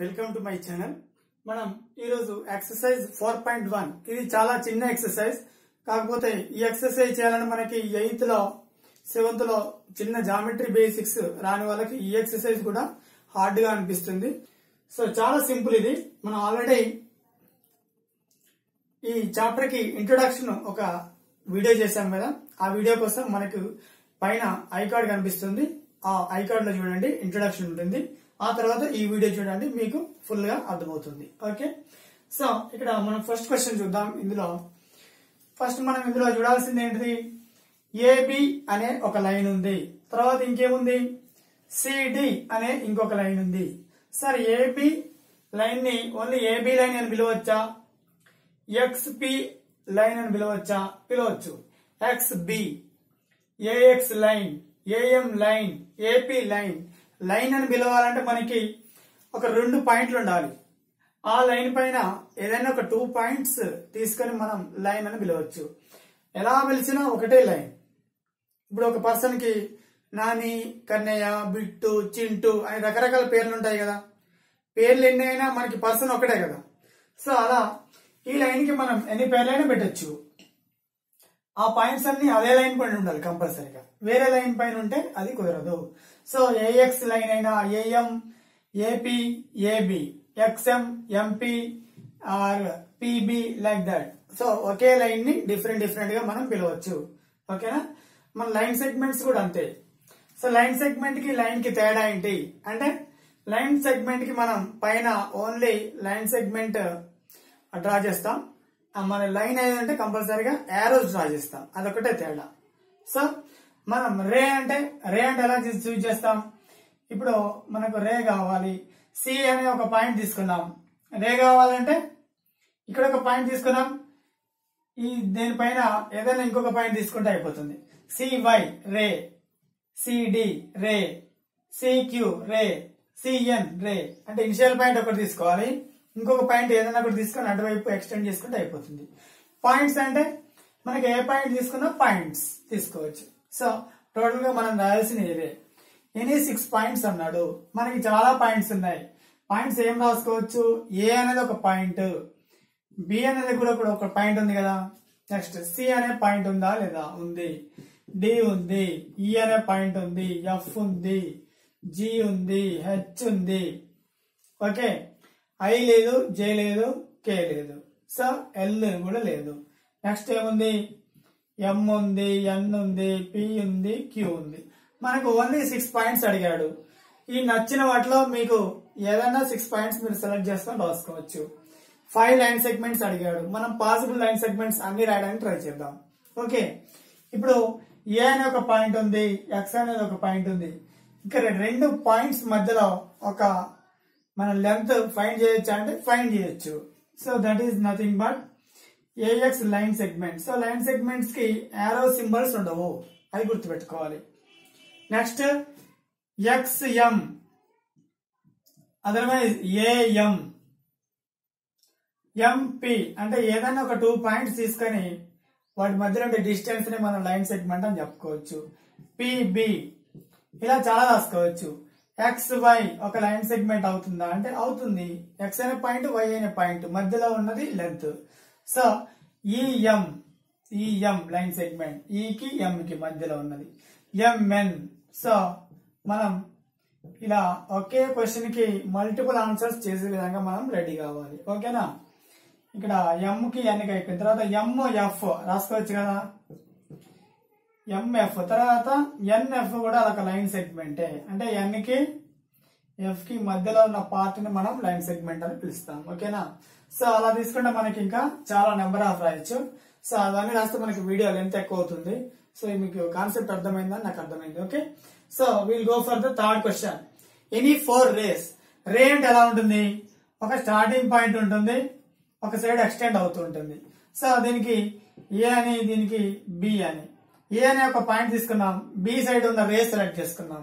Welcome to my channel మనం ఈరోజు exercise four point one ఇది చాలా చిన్న ఎక్సర్సైజ్ కాకపోతే ఈ ఎక్సర్సైజ్ చేయాలని మనకి ఎయిత్లో సెవెంత్లో చిన్న జామెట్రీ బేసిక్స్ రాని వాళ్ళకి ఈ ఎక్సర్సైజ్ కూడా హార్డ్గా అనిపిస్తుంది. సో చాలా సింపుల్ ఇది. మనం ఆల్రెడీ ఈ చాప్టర్కి ఇంట్రొడక్షన్ ఒక వీడియో చేశాం కదా. ఆ వీడియో కోసం మనకు పైన ఐ కార్డ్ కనిపిస్తుంది. ఆ ఐ కార్డ్లో చూడండి ఇంట్రొడక్షన్ ఉంటుంది. ఆ తర్వాత ఈ వీడియో చూడండి మీకు ఫుల్గా అర్థమవుతుంది. ఓకే సో ఇక్కడ మనం ఫస్ట్ క్వశ్చన్ చూద్దాం ఇందులో. ఫస్ట్ మనం ఇందులో చూడాల్సింది ఏంటిది? ఏబి అనే ఒక లైన్ ఉంది. తర్వాత ఇంకేముంది? సిడి అనే ఇంకొక లైన్ ఉంది. సార్ ఏబి లైన్ని ఓన్లీ ఏబి లైన్ అని పిలవచ్చా? ఎక్స్పి లైన్ అని పిలవచ్చా? పిలవచ్చు. XB AX line AM line AP line line అని పిలవాలంటే మనకి ఒక రెండు పాయింట్లు ఉండాలి. ఆ లైన్ పైన ఏదైనా ఒక టూ పాయింట్స్ తీసుకొని మనం లైన్ అని పిలవచ్చు. ఎలా పిలిచినా ఒకటే లైన్. ఇప్పుడు ఒక పర్సన్కి నాని కన్నయ్య బిట్టు చింటూ అనే రకరకాల పేర్లు ఉంటాయి కదా. పేర్లు ఎన్ని అయినా మనకి పర్సన్ ఒకటే కదా. సో అలా ఈ లైన్కి మనం ఎన్ని పేర్లైనా పెట్టచ్చు. ఆ పాయింట్స్ అన్ని అదే లైన్ పైన ఉండాలి కంపల్సరీగా. వేరే లైన్ పైన ఉంటే అది కుదరదు. సో ఏఎక్స్ లైన్ అయినా AM AP AB XM MP or PB like that so ఒకే లైన్ని డిఫరెంట్ డిఫరెంట్గా మనం పిలవచ్చు. ఓకేనా మన లైన్ సెగ్మెంట్స్ కూడా అంతే. సో లైన్ సెగ్మెంట్కి లైన్కి తేడా ఏంటి? అంటే లైన్ సెగ్మెంట్కి మనం పైన ఓన్లీ లైన్ సెగ్మెంట్ డ్రా చేస్తాం. మన లైన్ ఏదంటే కంపల్సరీగా యారోస్ డ్రా చేస్తాం. అదొకటే తేడా. సో మనం రే అంటే రే అంటే ఎలా చూస్ చేస్తాం? ఇప్పుడు మనకు రే కావాలి. సి అనే ఒక పాయింట్ తీసుకున్నాం. రే కావాలంటే ఇక్కడ ఒక పాయింట్ తీసుకున్నాం. ఈ దేనిపైన ఏదైనా ఇంకొక పాయింట్ తీసుకుంటే అయిపోతుంది. CY ray. CD ray. CQ ray. CN ray. అంటే ఇనిషియల్ పాయింట్ ఒకటి తీసుకోవాలి. ఇంకొక పాయింట్ ఏదైనా ఒకటి తీసుకొని అటువైపు ఎక్స్టెండ్ చేసుకుంటే అయిపోతుంది. పాయింట్స్ అంటే మనకి ఏ పాయింట్ తీసుకున్నా పాయింట్స్ తీసుకోవచ్చు. సో టోటల్గా మనం రాయాల్సిన ఇవే ఎనీ సిక్స్ పాయింట్స్ అన్నాడు. మనకి చాలా పాయింట్స్ ఉన్నాయి. పాయింట్స్ ఏం రాసుకోవచ్చు? ఏ అనేది ఒక పాయింట్ బి అనేది కూడా కూడా ఒక పాయింట్ ఉంది కదా. నెక్స్ట్ సి అనే పాయింట్ ఉందా లేదా? ఉంది. డి ఉంది. ఈ అనే పాయింట్ ఉంది. ఎఫ్ ఉంది. జి ఉంది. హెచ్ ఉంది. ఓకే ఐ లేదు జే లేదు కే లేదు. సో ఎల్ కూడా లేదు. నెక్స్ట్ ఏముంది? ఎం ఉంది ఎన్ ఉంది పి ఉంది క్యూ ఉంది మనకు ఓన్లీ సిక్స్ పాయింట్స్ అడిగాడు. ఈ నచ్చిన వాటిలో మీకు ఏదైనా సిక్స్ పాయింట్స్ మీరు సెలెక్ట్ చేసుకొని రాసుకోవచ్చు. ఫైవ్ లైన్ సెగ్మెంట్స్ అడిగాడు. మనం పాసిబుల్ లైన్ సెగ్మెంట్స్ అన్ని రాయడానికి ట్రై చేద్దాం. ఓకే ఇప్పుడు ఏ అనే ఒక పాయింట్ ఉంది ఎక్స్ అనేది ఒక పాయింట్ ఉంది. ఇక్కడ రెండు పాయింట్స్ మధ్యలో ఒక మన లెంత్ ఫైండ్ చేయొచ్చు అంటే ఫైండ్ చేయొచ్చు. So that is nothing but AX line segment so line సెగ్మెంట్స్కి arrow symbols ఉండవు. అది గుర్తుపెట్టుకోవాలి. Next XM otherwise AM MP అంటే ఏదైనా ఒక టూ పాయింట్స్ తీసుకొని వాటి మధ్యలో ఉండే డిస్టెన్స్ని మనం లైన్ సెగ్మెంట్ అని చెప్పుకోవచ్చు. పిబి ఇలా చాలా రాసుకోవచ్చు. ఎక్స్ వై ఒక లైన్ సెగ్మెంట్ అవుతుందా? అంటే అవుతుంది. ఎక్స్ అనే పాయింట్ వై అనే పాయింట్ మధ్యలో ఉన్నది length so EM EM line segment ఈకి ఎం కి మధ్యలో ఉన్నది. ఎంఎన్ సో మనం ఇలా ఒకే క్వశ్చన్కి మల్టిపుల్ ఆన్సర్స్ చేసే విధంగా మనం రెడీ కావాలి. ఓకేనా ఇక్కడ ఎంకి కి ఎన్ అయిపోయిన తర్వాత ఎంఎఫ్ రాసుకోవచ్చు కదా? ఎంఎఫ్ తర్వాత ఎన్ఎఫ్ కూడా అదొక లైన్ సెగ్మెంటే అంటే ఎన్కి ఎఫ్కి మధ్యలో ఉన్న పార్ట్ని మనం లైన్ సెగ్మెంట్ అని పిలుస్తాం. ఓకేనా సో అలా తీసుకుంటే మనకి ఇంకా చాలా నెంబర్ ఆఫ్ రాయొచ్చు సో అవన్నీ రాస్తే మనకి వీడియో లెంత్ ఎక్కువ అవుతుంది. సో మీకు కాన్సెప్ట్ అర్థమైందని నాకు అర్థమైంది. Okay so will go for the third question any four rays ray అంటే ఎలా ఉంటుంది? ఒక స్టార్టింగ్ పాయింట్ ఉంటుంది. ఒక సైడ్ ఎక్స్టెండ్ అవుతూ ఉంటుంది. సో దీనికి ఏ అని దీనికి బి అని. ఏ అనే ఒక పాయింట్ తీసుకున్నాం. బి సైడ్ ఉన్న రే సెలెక్ట్ చేసుకున్నాం.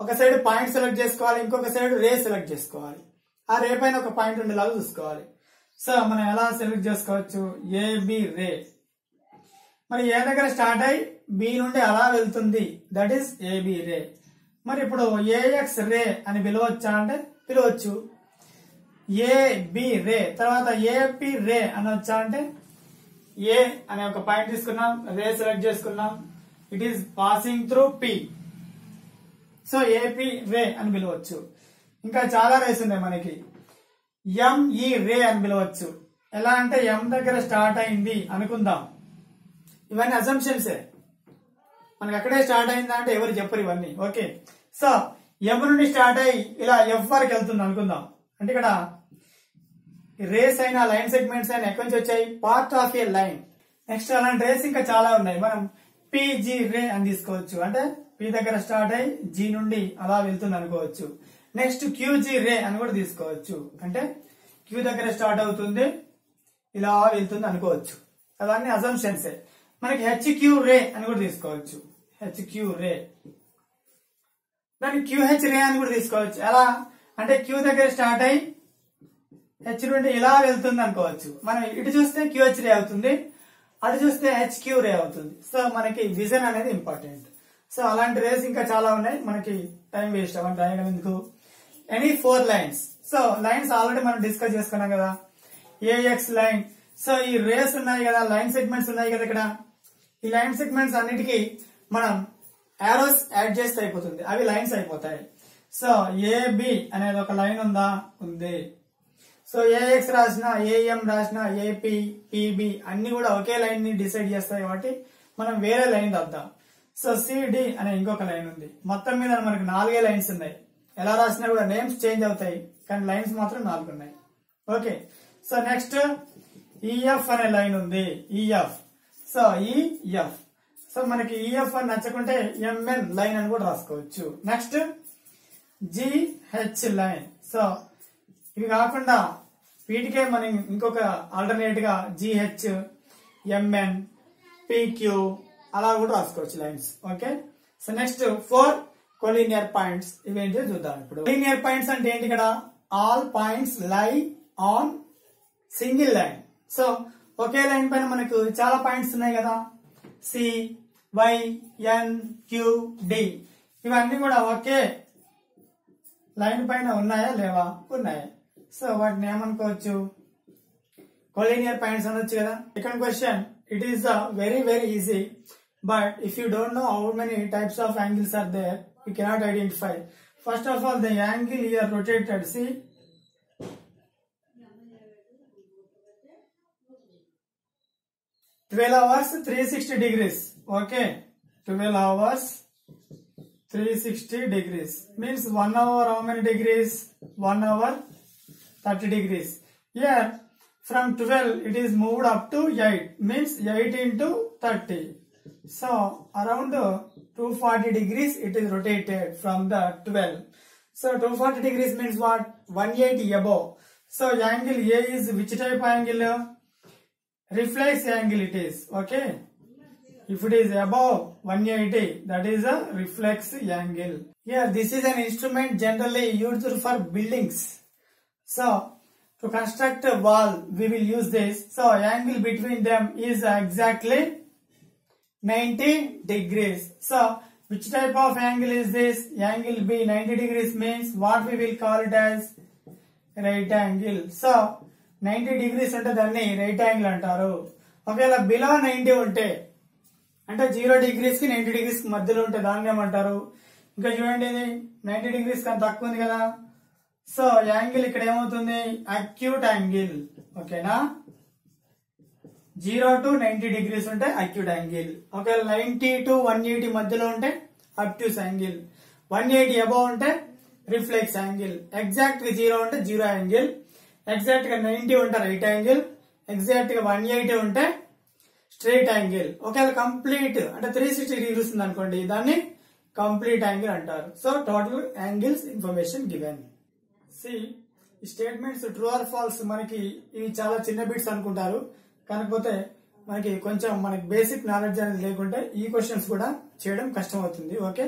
ఒక సైడ్ పాయింట్ సెలెక్ట్ చేసుకోవాలి. ఇంకొక సైడ్ రే సెలెక్ట్ చేసుకోవాలి. ఆ రే పైన ఒక పాయింట్ ఉండేలాగా చూసుకోవాలి. సో మనం ఎలా సెలెక్ట్ చేసుకోవచ్చు? ఏబి రే మరి ఏ దగ్గర స్టార్ట్ అయి బి నుండి అలా వెళ్తుంది. దట్ ఈస్ ఏబి రే మరి ఇప్పుడు ఏఎక్స్ రే అని పిలవచ్చా అంటే పిలవచ్చు. ఏ బి రే తర్వాత ఏపి రే అని వచ్చా అంటే ఏ అనే ఒక పాయింట్ తీసుకున్నాం రే సెలెక్ట్ చేసుకున్నాం. It is passing through P so AP ray అని పిలవచ్చు. ఇంకా చాలా రేస్ ఉన్నాయి మనకి. ఎంఈ రే e, అని పిలవచ్చు. ఎలా అంటే ఎం దగ్గర స్టార్ట్ అయింది అనుకుందాం. ఇవన్నీ అజంప్షన్సే మనకి అక్కడే స్టార్ట్ అయిందా అంటే ఎవరు చెప్పరు ఇవన్నీ. ఓకే సో ఎం నుండి స్టార్ట్ అయ్యి ఇలా ఎఫ్ వరకు వెళ్తుంది అనుకుందాం. అంటే ఇక్కడ రేస్ అయినా లైన్ సెగ్మెంట్స్ అయినా ఎక్కడి నుంచి వచ్చాయి? Part of a line next అలాంటి రేస్ ఇంకా చాలా ఉన్నాయి. మనం పిజి రే అని తీసుకోవచ్చు. అంటే పి దగ్గర స్టార్ట్ అయ్యి జి నుండి అలా వెళ్తుంది అనుకోవచ్చు. నెక్స్ట్ క్యూజీ రే అని కూడా తీసుకోవచ్చు. అంటే క్యూ దగ్గర స్టార్ట్ అవుతుంది ఇలా వెళ్తుంది అనుకోవచ్చు. అవన్నీ అజంప్షన్సే మనకి హెచ్ క్యూ రే అని కూడా తీసుకోవచ్చు. H Q ray. దాన్ని క్యూహెచ్ రే అని కూడా తీసుకోవచ్చు. ఎలా? అంటే క్యూ దగ్గర స్టార్ట్ అయ్యి హెచ్ నుండి ఇలా వెళ్తుంది అనుకోవచ్చు. మనం ఇటు చూస్తే క్యూహెచ్ రే అవుతుంది అటు చూస్తే హెచ్ క్యూ రే అవుతుంది. సో మనకి విజన్ అనేది ఇంపార్టెంట్ సో అలాంటి రేస్ ఇంకా చాలా ఉన్నాయి. మనకి టైం వేస్ట్ అవ్వండి రాయడం ఎందుకు? Any four lines so lines already మనం డిస్కస్ చేసుకున్నాం కదా. ఏఎక్స్ లైన్ సో ఈ రేస్ ఉన్నాయి కదా లైన్ సెగ్మెంట్స్ ఉన్నాయి కదా ఇక్కడ. ఈ లైన్ సెగ్మెంట్స్ అన్నిటికీ మనం యారోస్ యాడ్ చేస్తే అయిపోతుంది. అవి లైన్స్ అయిపోతాయి. సో ఏబి అనేది ఒక లైన్ ఉందా? ఉంది. సో ఏఎక్స్ రాసిన ఏఎం రాసిన ఏపి పిబి అన్ని కూడా ఒకే లైన్ని డిసైడ్ చేస్తాయి కాబట్టి మనం వేరే లైన్ రాద్దాం సో సిడి అనే ఇంకొక లైన్ ఉంది. మొత్తం మీద మనకు నాలుగే లైన్స్ ఉన్నాయి. ఎలా రాసినా కూడా నేమ్స్ చేంజ్ అవుతాయి కానీ లైన్స్ మాత్రం నాలుగు ఉన్నాయి ఓకే సో నెక్స్ట్ ఈఎఫ్ అనే లైన్ ఉంది. ఈఎఫ్ సో ఈఎఫ్ సో మనకి ఈఎఫ్ అని నచ్చకుంటే ఎంఎన్ లైన్ అని కూడా రాసుకోవచ్చు. నెక్స్ట్ జిహెచ్ లైన్ సో ఇవి కాకుండా వీటికే మనం ఇంకొక ఆల్టర్నేట్గా జిహెచ్ ఎంఎన్ పిక్యూ అలా కూడా రాసుకోవచ్చు lines okay so next four collinear points ఇవేంటో చూద్దాం ఇప్పుడు. కొలీనియర్ పాయింట్స్ అంటే ఏంటి ఇక్కడ? All points lie on single line so okay line పైన మనకు చాలా పాయింట్స్ ఉన్నాయి కదా? C Y N Q D ఇవన్నీ కూడా ఒకే లైన్ పైన ఉన్నాయా? లేవా? ఉన్నాయి? సో వాటిని ఏమనుకోవచ్చు? కొలీనియర్ పాయింట్స్ అనొచ్చు కదా? Second question it is very very easy but if you don't know how many types of angles are there we cannot identify. First of all, the angle here rotated, see. Twelve hours, three sixty degrees. Okay, twelve hours, three sixty degrees means one hour how many degrees? One hour, thirty degrees. Here from twelve it is moved up to eight means eight into thirty so around the 240 degrees it is rotated from the 12 so 240 degrees means what? 180 above. So angle a is which type angle? Reflex angle it is okay? If it is above 180 that is a reflex angle. Here this is an instrument generally used for buildings. So to construct a wall we will use this. So angle between them is exactly 90 degrees. So which type of angle is this? Angle b 90 degrees means what we will call it as right angle so ninety degrees అంటే దాన్ని right angle అంటారు. ఒకవేళ below ninety ఉంటే అంటే zero డిగ్రీస్కి ninety డిగ్రీస్కి మధ్యలో ఉంటే దాన్ని ఏమంటారు? ఇంకా చూడండి ఇది నైన్టీ డిగ్రీస్ కన్నా తక్కువ ఉంది కదా. సో యాంగిల్ ఇక్కడ ఏమవుతుంది? అక్యూట్ యాంగిల్ ఓకేనా జీరో టు నైన్టీ డిగ్రీస్ ఉంటే అక్యూట్ యాంగిల్ ఒకవేళ నైన్టీ టు వన్ ఎయిటీ మధ్యలో ఉంటే obtuse angle one eighty above ఉంటే రిఫ్లెక్స్ యాంగిల్ ఎగ్జాక్ట్గా జీరో ఉంటే జీరో యాంగిల్ ఎగ్జాక్ట్గా నైన్టీ ఉంటే రైట్ యాంగిల్ ఎగ్జాక్ట్గా వన్ ఎయిటీ ఉంటే స్ట్రైట్ యాంగిల్ ఒకవేళ కంప్లీట్ అంటే త్రీ సిక్స్టీ డిగ్రీస్ ఉంది అనుకోండి దాన్ని కంప్లీట్ యాంగిల్ అంటారు. So total angles information given see ఈ స్టేట్మెంట్స్ ట్రూ ఆర్ ఫాల్స్ మనకి ఇవి చాలా చిన్న బిట్స్ అనుకుంటారు. కాకపోతే మనకి కొంచెం మనకి బేసిక్ నాలెడ్జ్ అనేది లేకుంటే ఈ క్వశ్చన్స్ కూడా చేయడం కష్టం అవుతుంది ఓకే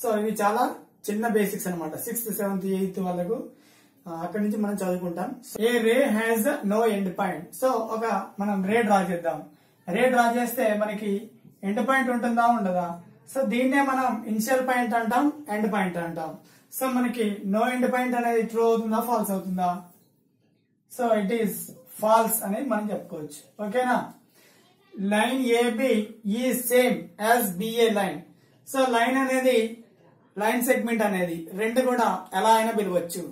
సో ఇవి చాలా చిన్న బేసిక్స్ అనమాట సిక్స్త్ సెవెంత్ ఎయిత్ వాళ్ళకు అక్కడి నుంచి మనం చదువుకుంటాం. A ray has no end point so ఒక మనం రే డ్రా చేద్దాం. రే డ్రా చేస్తే మనకి ఎండ్ పాయింట్ ఉంటుందా ఉండదా? సో దీన్నే మనం ఇనిషియల్ పాయింట్ అంటాం ఎండ్ పాయింట్ అంటాం. సో మనకి నో ఎండ్ పాయింట్ అనేది ట్రూ అవుతుందా ఫాల్స్ అవుతుందా? సో ఇట్ ఈస్ ఫాల్స్ అనేది మనం చెప్పుకోవచ్చు. ఓకేనా line AB is same as BA line so line అనేది లైన్ సెగ్మెంట్ అనేది రెండు కూడా ఎలా అయినా పిలవచ్చు.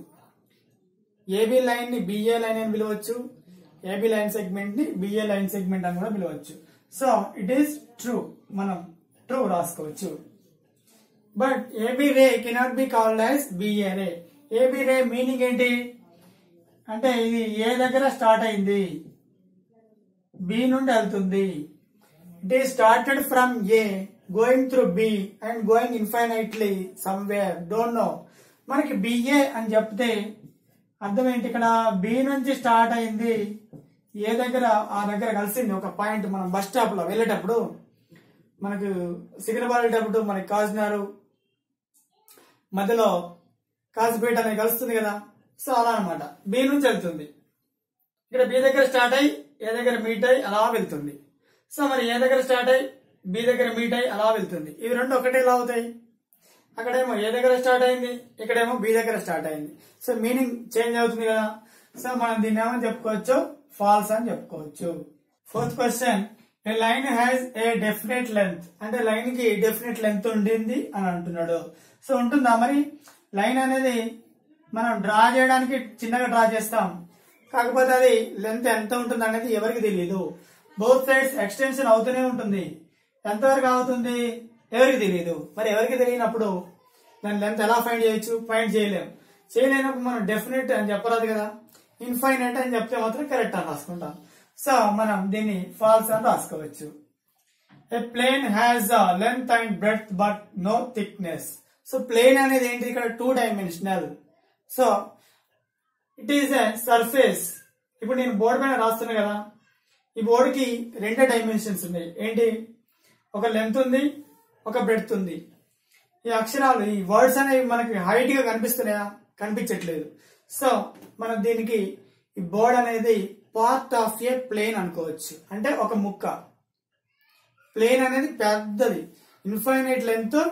ఏబి లైన్ని బిఏ లైన్ అని పిలవచ్చు. ఏబి లైన్ సెగ్మెంట్ని బిఏ లైన్ సెగ్మెంట్ అని కూడా పిలవచ్చు. సో ఇట్ ఈస్ ట్రూ మనం ట్రూ రాసుకోవచ్చు. But AB ray cannot be called as BA ray AB ray meaning ఏంటి? అంటే ఇది ఏ దగ్గర స్టార్ట్ అయింది? బి నుండి వెళ్తుంది. It is started from A going through B and going infinitely somewhere don't know మనకి బిఏ అని చెప్తే అర్థం ఏంటి ఇక్కడ? బి నుంచి స్టార్ట్ అయింది. ఏ దగ్గర ఆ దగ్గర కలిసింది. ఒక పాయింట్ మనం బస్ స్టాప్లో వెళ్ళేటప్పుడు మనకు సికింద్రాబాద్ వెళ్ళేటప్పుడు మనకి కాజినారు మధ్యలో కాసిపేట అనేది కలుస్తుంది కదా. సో అలా అనమాట బి నుంచి వెళ్తుంది. ఇక్కడ బి దగ్గర స్టార్ట్ అయ్యి ఏ దగ్గర మీట్ అయ్యి అలా వెళ్తుంది. సో మరి ఏ దగ్గర స్టార్ట్ అయ్యి బి దగ్గర మీట్ అయ్యి అలా వెళ్తుంది. ఇవి రెండు ఒకటే ఎలా అవుతాయి? అక్కడేమో ఏ దగ్గర స్టార్ట్ అయింది ఇక్కడేమో బి దగ్గర స్టార్ట్ అయింది. సో మీనింగ్ చేంజ్ అవుతుంది కదా. సో మనం దీన్ని ఏమని చెప్పుకోవచ్చు? ఫాల్స్ అని చెప్పుకోవచ్చు. Fourth question a line has a definite length అంటే లైన్కి డెఫినెట్ లెంత్ ఉండింది అని అంటున్నాడు. సో ఉంటుందా మరి? లైన్ అనేది మనం డ్రా చేయడానికి చిన్నగా డ్రా చేస్తాం. కాకపోతే అది లెంత్ ఎంత ఉంటుంది అనేది ఎవరికి తెలియదు బోత్ సైడ్స్ ఎక్స్టెన్షన్ అవుతూనే ఉంటుంది. ఎంతవరకు అవుతుంది ఎవరికి తెలియదు మరి ఎవరికి తెలియనప్పుడు దాని లెంత్ ఎలా ఫైండ్ చేయొచ్చు? ఫైండ్ చేయలేం. చేయలేనప్పుడు మనం డెఫినెట్ అని చెప్పరాదు కదా. ఇన్ఫైనైట్ అని చెప్తే మాత్రం కరెక్ట్ అని రాసుకుంటాం. సో మనం దీన్ని ఫాల్స్ అని రాసుకోవచ్చు. A plane has a length and breadth but no thickness so plane అనేది ఏంటి? ఇక్కడ two dimensional so it is a surface ఇప్పుడు నేను బోర్డు పైన రాస్తున్నా కదా ఈ బోర్డుకి రెండే డైమెన్షన్స్ ఉన్నాయి. ఏంటి? ఒక లెంత్ ఉంది ఒక బ్రెడ్త్ ఉంది. ఈ అక్షరాలు ఈ వర్డ్స్ అనేవి మనకి హైట్గా కనిపిస్తున్నాయా? కనిపించట్లేదు. సో మనం దీనికి ఈ బోర్డ్ అనేది పార్ట్ ఆఫ్ ఏ ప్లేన్ అనుకోవచ్చు. అంటే ఒక ముక్క. ప్లేన్ అనేది పెద్దది. ఇన్ఫైనైట్ లెంత్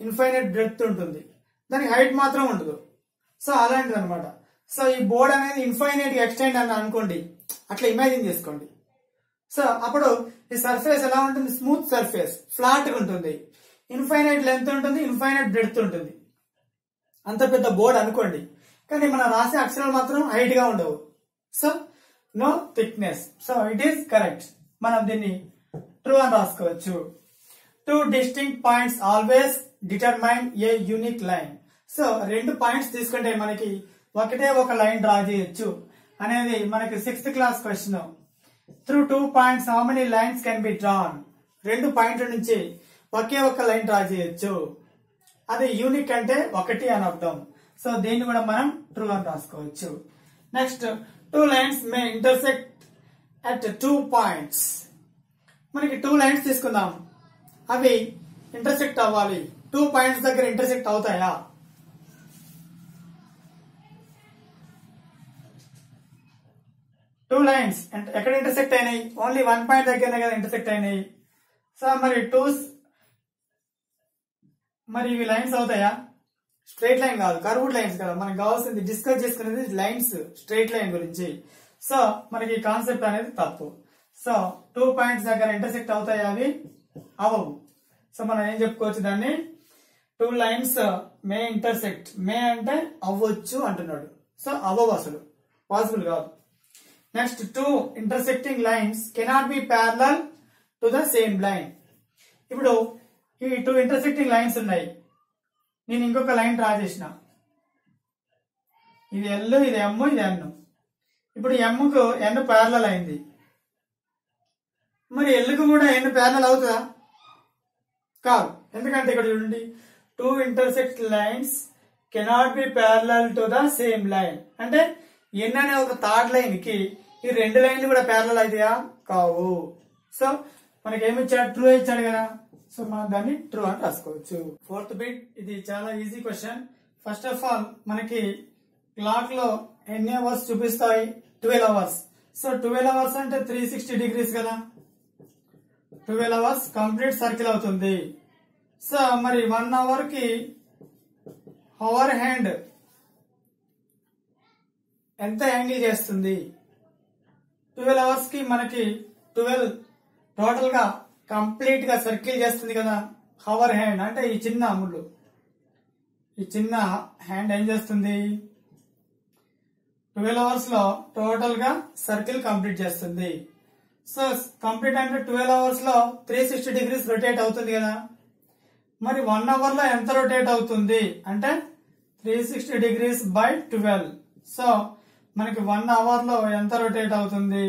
ఇన్ఫైనైట్ బ్రెడ్త్ ఉంటుంది. దానికి హైట్ మాత్రం ఉండదు. సో అలాంటిది అనమాట సో ఈ బోర్డ్ అనేది ఇన్ఫైనైట్ ఎక్స్టెండ్ అని అనుకోండి అట్లా ఇమాజిన్ చేసుకోండి. సో అప్పుడు ఈ సర్ఫేస్ ఎలా ఉంటుంది? స్మూత్ సర్ఫేస్ ఫ్లాట్ ఉంటుంది. ఇన్ఫైనైట్ లెంత్ ఉంటుంది ఇన్ఫైనైట్ బ్రెడ్త్ ఉంటుంది. అంత పెద్ద బోర్డ్ అనుకోండి. కానీ మనం రాసే అక్షరాలు మాత్రం హైట్గా ఉండవు. So no thickness so it is correct మనం దీన్ని ట్రూ అని రాసుకోవచ్చు. Two distinct points always determine a unique line so రెండు పాయింట్స్ తీసుకుంటే మనకి ఒకటే ఒక లైన్ డ్రా చేయొచ్చు అనేది మనకి sixth class question through two points how many lines can be drawn రెండు పాయింట్ల నుంచి ఒకే ఒక లైన్ డ్రా చేయొచ్చు. అది యూనిక్ అంటే ఒకటి అని అర్థం. సో దీన్ని కూడా మనం ట్రూ అని రాసుకోవచ్చు. Next two lines may intersect at two points మనకి టూ లైన్స్ తీసుకుందాం. అవి ఇంటర్సెక్ట్ అవ్వాలి. టూ పాయింట్స్ దగ్గర ఇంటర్సెక్ట్ అవుతాయా? టూ లైన్స్ ఎక్కడ ఇంటర్సెక్ట్ అయినాయి? ఓన్లీ వన్ పాయింట్ దగ్గరనే కదా ఇంటర్సెక్ట్ అయినాయి. సో మరి టూ మరి ఇవి లైన్స్ అవుతాయా? స్ట్రైట్ లైన్ కాదు. కర్వ్డ్ లైన్స్ కదా. మనకు కావాల్సింది డిస్కస్ చేసుకునేది లైన్స్ స్ట్రైట్ లైన్ గురించి. సో మనకి ఈ కాన్సెప్ట్ అనేది తప్పు. సో టూ పాయింట్స్ దగ్గర ఇంటర్సెక్ట్ అవుతాయి అవి? అవవు సో మనం ఏం చెప్పుకోవచ్చు దాన్ని? Two lines may intersect may అంటే అవ్వచ్చు అంటున్నాడు. సో అవ్వవు అసలు. పాసిబుల్ కాదు. Next two intersecting lines cannot be parallel to the same line ఇప్పుడు ఈ టూ ఇంటర్సెక్టింగ్ లైన్స్ ఉన్నాయి. నేను ఇంకొక లైన్ డ్రా చేసిన. ఇది ఎల్ ఇది ఎమ్ ఇది ఎన్ ఇప్పుడు ఎమ్కు ఎన్ ప్యారలల్ అయింది. మరి ఎల్కు కూడా ఎన్ ప్యారలల్ అవుతుందా? కాదు. ఎందుకంటే ఇక్కడ చూడండి two intersect lines cannot be parallel to the same line అంటే ఎన్ అనే ఒక థర్డ్ లైన్కి ఈ రెండు లైన్లు కూడా ప్యారల అవుతాయా? కావు. సో మనకి ఏమి ఇచ్చాడు ట్రూ ఇచ్చాడు కదా. సో మనం దాన్ని ట్రూ అని రాసుకోవచ్చు. ఫోర్త్ బిట్ ఇది చాలా easy question first of all మనకి క్లాక్లో ఎన్ని అవర్స్ చూపిస్తాయి? Twelve hours so twelve hours అంటే త్రీ సిక్స్టీ డిగ్రీస్ కదా. ట్వెల్వ్ అవర్స్ కంప్లీట్ సర్కిల్ అవుతుంది. సో మరి వన్ అవర్కి అవర్ హ్యాండ్ ఎంత యాంగిల్ చేస్తుంది? ట్వెల్వ్ అవర్స్కి మనకి ట్వెల్వ్ టోటల్గా కంప్లీట్గా సర్కిల్ చేస్తుంది కదా? హవర్ హ్యాండ్ అంటే ఈ చిన్న ముళ్ళు ఈ చిన్న హ్యాండ్ ఏం చేస్తుంది? ట్వెల్వ్ అవర్స్లో టోటల్గా సర్కిల్ కంప్లీట్ చేస్తుంది. సో కంప్లీట్ అంటే ట్వెల్వ్ అవర్స్లో త్రీ సిక్స్టీ డిగ్రీస్ రొటేట్ అవుతుంది కదా? మరి వన్ అవర్లో ఎంత రొటేట్ అవుతుంది? అంటే three sixty degrees by twelve so మనకి వన్ అవర్లో ఎంత రొటేట్ అవుతుంది?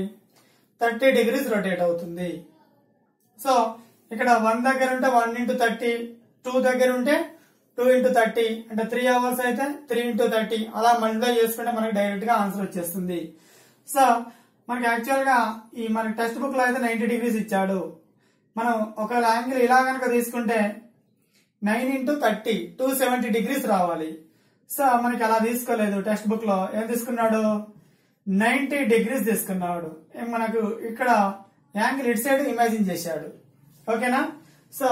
థర్టీ డిగ్రీస్ రొటేట్ అవుతుంది. సో ఇక్కడ వన్ దగ్గర ఉంటే వన్ ఇంటూ థర్టీ టూ దగ్గర ఉంటే టూ ఇంటూ థర్టీ అంటే త్రీ అవర్స్ అయితే త్రీ ఇంటూ థర్టీ అలా మల్టిప్లై చేసుకుంటే మనకి డైరెక్ట్గా ఆన్సర్ వచ్చేస్తుంది. సో మనకి యాక్చువల్గా ఈ మన టెక్స్ట్ బుక్లో అయితే నైన్టీ డిగ్రీస్ ఇచ్చాడు. మనం ఒక యాంగిల్ ఇలా కనుక తీసుకుంటే nine into thirty two seventy degrees రావాలి. సో మనకి అలా తీసుకోలేదు. టెక్స్ట్ బుక్లో ఏం తీసుకున్నాడు? నైన్టీ డిగ్రీస్ తీసుకున్నాడు. మనకు ఇక్కడ యాంగిల్ ఇటు సైడ్ ఇమాజిన్ చేశాడు. ఓకేనా? సో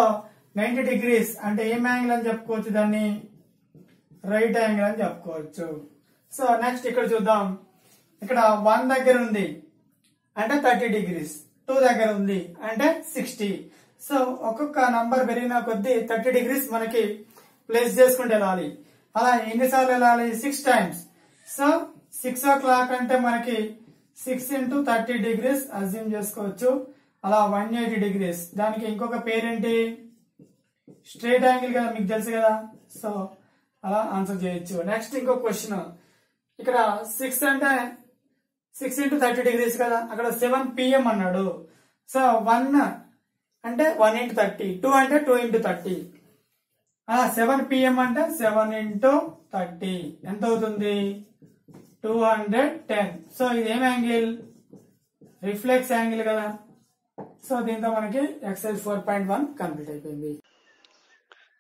నైన్టీ డిగ్రీస్ అంటే ఏం యాంగిల్ అని చెప్పుకోవచ్చు దాన్ని? రైట్ యాంగిల్ అని చెప్పుకోవచ్చు. సో నెక్స్ట్ ఇక్కడ చూద్దాం. ఇక్కడ వన్ దగ్గర ఉంది అంటే థర్టీ డిగ్రీస్ టూ దగ్గర ఉంది అంటే సిక్స్టీ సో ఒక్కొక్క నంబర్ పెరిగిన కొద్దీ థర్టీ డిగ్రీస్ మనకి ప్లేస్ చేసుకుంటే వెళ్ళాలి అలా ఎన్నిసార్లు వెళ్ళాలి? Six times so six o'clock అంటే మనకి six into thirty degrees assume చేసుకోవచ్చు. అలా వన్ ఎయిటీ డిగ్రీస్ దానికి ఇంకొక పేరేంటి? స్ట్రేట్ యాంగిల్ కదా మీకు తెలుసు కదా? సో అలా ఆన్సర్ చేయొచ్చు. నెక్స్ట్ ఇంకో క్వశ్చన్ ఇక్కడ సిక్స్ అంటే సిక్స్ ఇంటూ థర్టీ డిగ్రీస్ కదా? అక్కడ సెవెన్ పిఎం అన్నాడు. సో వన్ అంటే వన్ ఇంటూ థర్టీ టూ అంటే two into thirty seven PM అంటే సెవెన్ ఇంటూ థర్టీ ఎంత అవుతుంది టూ హండ్రెడ్ టెన్ సో ఇది ఏం యాంగిల్ రిఫ్లెక్స్ యాంగిల్ కదా. సో దీంతో మనకి exercise four point one complete అయిపోయింది.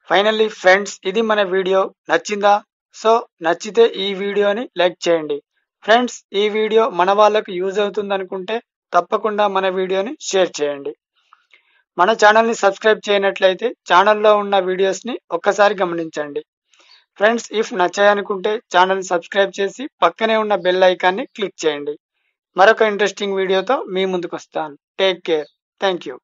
ఫైనల్లీ ఫ్రెండ్స్ ఇది మన వీడియో నచ్చిందా? సో నచ్చితే ఈ వీడియోని లైక్ చేయండి. ఫ్రెండ్స్ ఈ వీడియో మన వాళ్ళకు యూజ్ అవుతుంది అనుకుంటే తప్పకుండా మన వీడియోని షేర్ చేయండి. మన ఛానల్ని సబ్స్క్రైబ్ చేయనట్లయితే ఛానల్లో ఉన్న వీడియోస్ని ఒక్కసారి గమనించండి. ఫ్రెండ్స్ ఇఫ్ నచ్చాయనుకుంటే ఛానల్ సబ్స్క్రైబ్ చేసి పక్కనే ఉన్న బెల్ ఐకాన్ని క్లిక్ చేయండి. మరొక ఇంట్రెస్టింగ్ వీడియోతో మీ ముందుకు వస్తాను టేక్ కేర్. Thank you.